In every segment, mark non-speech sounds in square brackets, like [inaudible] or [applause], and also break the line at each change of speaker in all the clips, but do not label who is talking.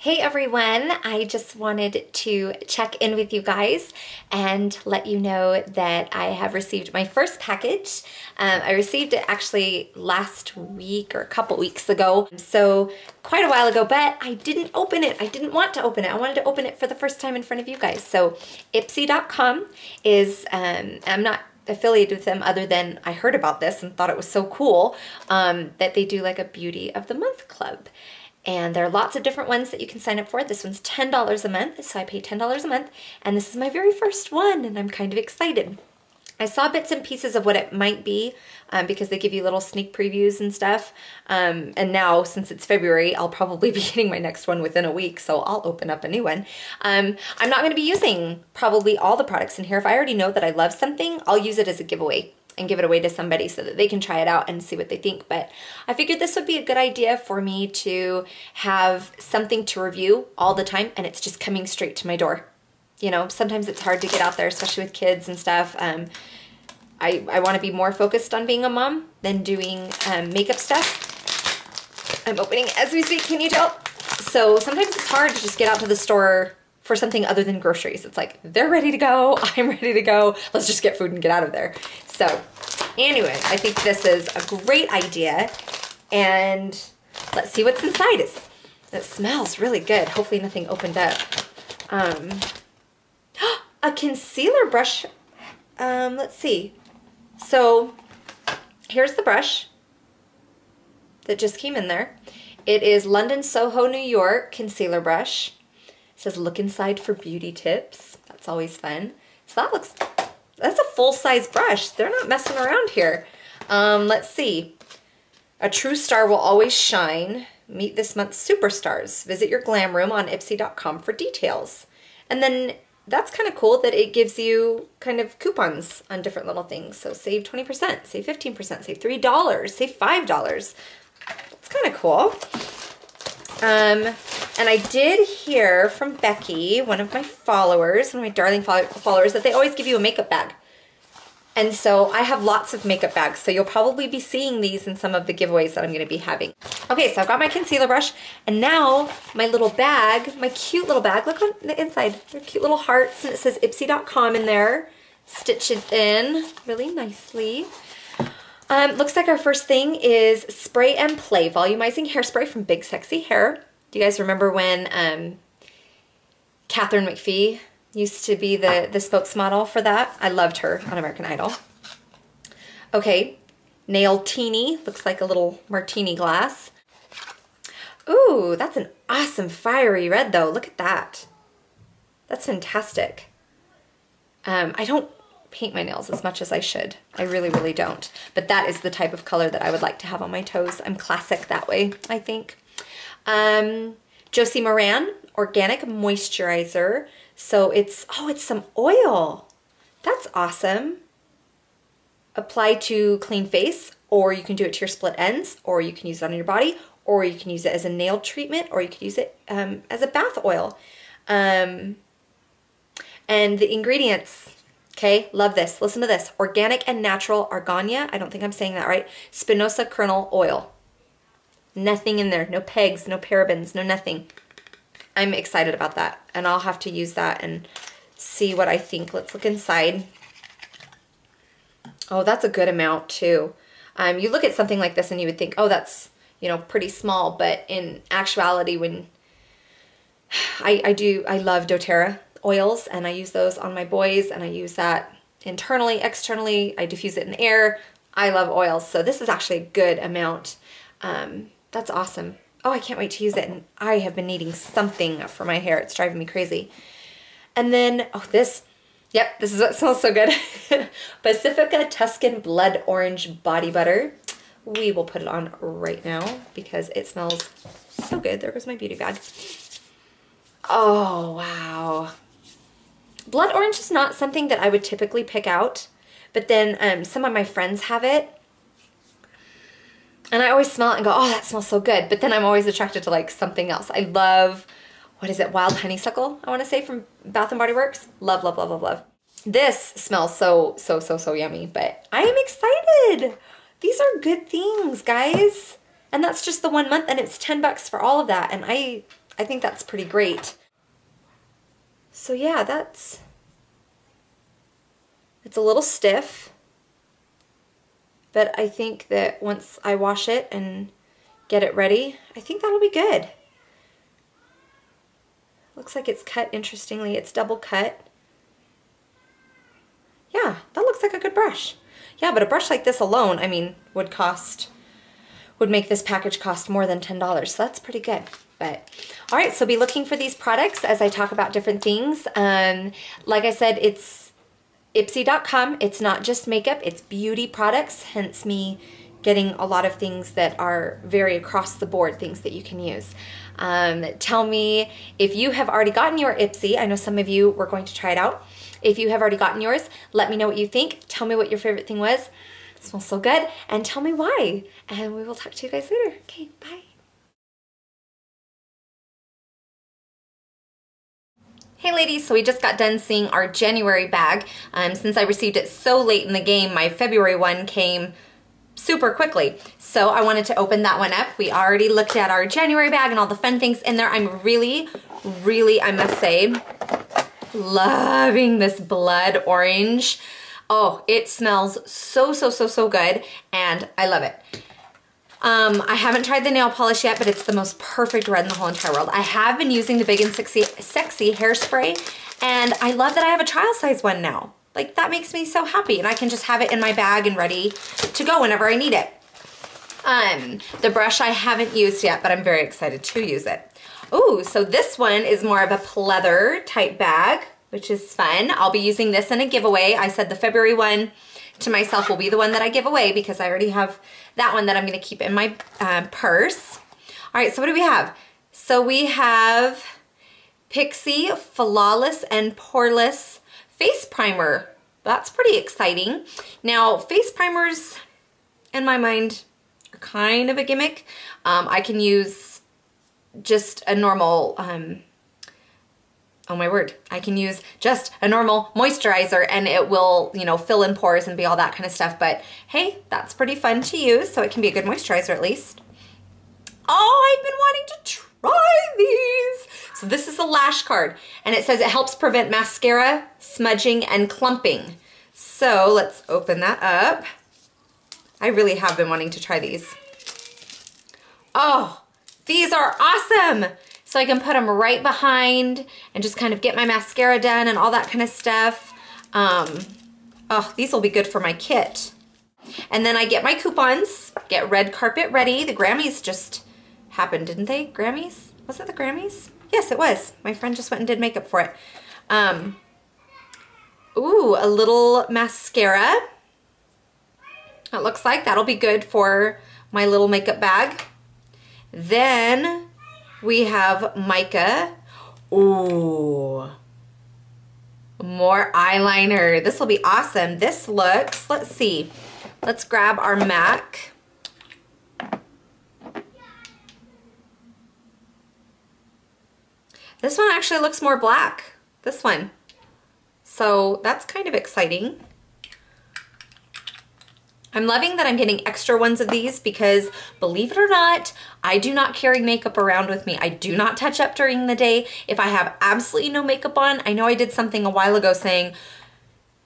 Hey everyone, I just wanted to check in with you guys and let you know that I have received my first package. Um, I received it actually last week or a couple weeks ago, so quite a while ago, but I didn't open it. I didn't want to open it. I wanted to open it for the first time in front of you guys. So Ipsy.com is, um, I'm not affiliated with them other than I heard about this and thought it was so cool um, that they do like a beauty of the month club. And there are lots of different ones that you can sign up for. This one's $10 a month, so I pay $10 a month. And this is my very first one, and I'm kind of excited. I saw bits and pieces of what it might be um, because they give you little sneak previews and stuff. Um, and now, since it's February, I'll probably [laughs] be getting my next one within a week, so I'll open up a new one. Um, I'm not going to be using probably all the products in here. If I already know that I love something, I'll use it as a giveaway and give it away to somebody so that they can try it out and see what they think. But I figured this would be a good idea for me to have something to review all the time and it's just coming straight to my door. You know, sometimes it's hard to get out there, especially with kids and stuff. Um, I, I want to be more focused on being a mom than doing um, makeup stuff. I'm opening as we speak, can you tell? So sometimes it's hard to just get out to the store for something other than groceries. It's like, they're ready to go, [laughs] I'm ready to go, let's just get food and get out of there. So anyway, I think this is a great idea and let's see what's inside. It's, it smells really good. Hopefully nothing opened up. Um, [gasps] a concealer brush. Um, let's see. So here's the brush that just came in there. It is London Soho New York concealer brush. Says look inside for beauty tips. That's always fun. So that looks, that's a full-size brush. They're not messing around here. Um, let's see. A true star will always shine. Meet this month's superstars. Visit your glam room on ipsy.com for details. And then that's kind of cool that it gives you kind of coupons on different little things. So save 20%, save 15%, save $3, save $5. It's kind of cool. Um, and I did hear from Becky, one of my followers, one of my darling followers, that they always give you a makeup bag. And so I have lots of makeup bags, so you'll probably be seeing these in some of the giveaways that I'm gonna be having. Okay, so I've got my concealer brush, and now my little bag, my cute little bag, look on the inside. They're cute little hearts, and it says ipsy.com in there. Stitch it in really nicely. Um, looks like our first thing is Spray and Play Volumizing Hairspray from Big Sexy Hair. Do you guys remember when um, Katharine McPhee used to be the, the spokesmodel for that? I loved her on American Idol. Okay, Nailtini. Looks like a little martini glass. Ooh, that's an awesome fiery red though. Look at that. That's fantastic. Um, I don't paint my nails as much as I should. I really, really don't. But that is the type of color that I would like to have on my toes. I'm classic that way, I think. Um, Josie Maran Organic Moisturizer. So it's, oh, it's some oil. That's awesome. Apply to clean face, or you can do it to your split ends, or you can use it on your body, or you can use it as a nail treatment, or you could use it um, as a bath oil. Um, and the ingredients, Okay, love this. Listen to this. Organic and natural argania. I don't think I'm saying that right. Spinosa kernel oil. Nothing in there. No pegs, no parabens, no nothing. I'm excited about that. And I'll have to use that and see what I think. Let's look inside. Oh, that's a good amount too. Um, you look at something like this and you would think, oh, that's, you know, pretty small. But in actuality, when [sighs] I, I do, I love doTERRA oils and I use those on my boys and I use that internally, externally. I diffuse it in the air. I love oils. So this is actually a good amount. Um, that's awesome. Oh, I can't wait to use it. And I have been needing something for my hair. It's driving me crazy. And then, oh, this, yep, this is what smells so good. [laughs] Pacifica Tuscan Blood Orange Body Butter. We will put it on right now because it smells so good. There goes my beauty bag. Oh, wow. Blood orange is not something that I would typically pick out, but then um, some of my friends have it. And I always smell it and go, oh, that smells so good. But then I'm always attracted to like something else. I love, what is it, wild honeysuckle, I wanna say from Bath & Body Works. Love, love, love, love, love. This smells so, so, so, so yummy, but I am excited. These are good things, guys. And that's just the one month and it's 10 bucks for all of that. And I, I think that's pretty great. So yeah, that's, it's a little stiff, but I think that once I wash it and get it ready, I think that'll be good. Looks like it's cut interestingly. It's double cut. Yeah, that looks like a good brush. Yeah, but a brush like this alone, I mean, would cost, would make this package cost more than $10. So that's pretty good. But all right, so be looking for these products as I talk about different things. Um, like I said, it's Ipsy.com. It's not just makeup, it's beauty products, hence me getting a lot of things that are very across the board things that you can use. Um, tell me if you have already gotten your Ipsy. I know some of you were going to try it out. If you have already gotten yours, let me know what you think. Tell me what your favorite thing was. It smells so good. And tell me why. And we will talk to you guys later. Okay, bye. Hey ladies, so we just got done seeing our January bag. Um, since I received it so late in the game, my February one came super quickly. So I wanted to open that one up. We already looked at our January bag and all the fun things in there. I'm really, really, I must say, loving this blood orange. Oh, it smells so, so, so, so good and I love it. Um, I haven't tried the nail polish yet, but it's the most perfect red in the whole entire world. I have been using the Big and Sexy, Sexy hairspray and I love that I have a trial size one now. Like that makes me so happy and I can just have it in my bag and ready to go whenever I need it. Um, the brush I haven't used yet, but I'm very excited to use it. Oh, so this one is more of a pleather type bag, which is fun. I'll be using this in a giveaway. I said the February one to myself will be the one that I give away because I already have that one that I'm gonna keep in my uh, purse. All right, so what do we have? So we have Pixi Flawless and Poreless Face Primer. That's pretty exciting. Now, face primers, in my mind, are kind of a gimmick. Um, I can use just a normal, um, oh my word, I can use just a normal moisturizer and it will, you know, fill in pores and be all that kind of stuff. But hey, that's pretty fun to use, so it can be a good moisturizer at least. Oh, I've been wanting to try these. So this is a lash card and it says it helps prevent mascara, smudging, and clumping. So let's open that up. I really have been wanting to try these. Oh, these are awesome. So I can put them right behind and just kind of get my mascara done and all that kind of stuff. Um, oh, these will be good for my kit. And then I get my coupons, get red carpet ready. The Grammys just happened, didn't they? Grammys? Was it the Grammys? Yes, it was. My friend just went and did makeup for it. Um, ooh, a little mascara. It looks like that'll be good for my little makeup bag. Then we have mica. Ooh, more eyeliner. This will be awesome. This looks, let's see. Let's grab our MAC. This one actually looks more black, this one. So that's kind of exciting. I'm loving that I'm getting extra ones of these because believe it or not, I do not carry makeup around with me. I do not touch up during the day. If I have absolutely no makeup on, I know I did something a while ago saying,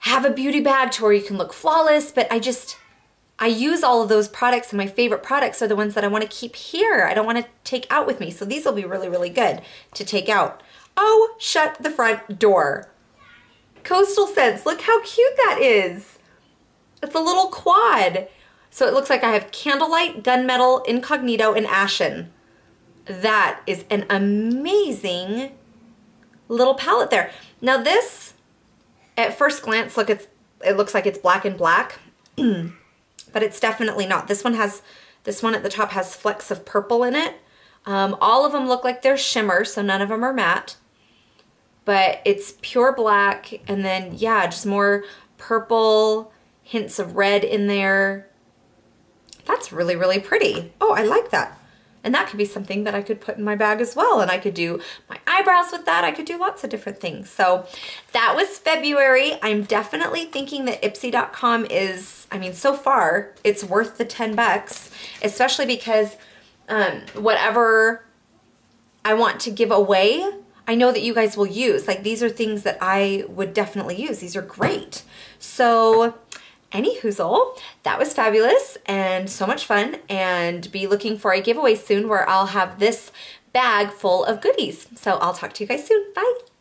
have a beauty bag to where you can look flawless, but I just, I use all of those products and my favorite products are the ones that I wanna keep here. I don't wanna take out with me. So these will be really, really good to take out. Oh, shut the front door. Coastal Scents, look how cute that is. It's a little quad. So it looks like I have Candlelight, Gunmetal, Incognito, and Ashen. That is an amazing little palette there. Now this, at first glance, look, it's, it looks like it's black and black, [clears throat] but it's definitely not. This one has, this one at the top has flecks of purple in it. Um, all of them look like they're shimmer, so none of them are matte. But it's pure black, and then, yeah, just more purple, hints of red in there. That's really, really pretty. Oh, I like that. And that could be something that I could put in my bag as well. And I could do my eyebrows with that. I could do lots of different things. So that was February. I'm definitely thinking that Ipsy.com is, I mean, so far, it's worth the 10 bucks, especially because um, whatever I want to give away, I know that you guys will use. Like these are things that I would definitely use. These are great. So any hoozle, that was fabulous and so much fun and be looking for a giveaway soon where I'll have this bag full of goodies. So I'll talk to you guys soon. Bye.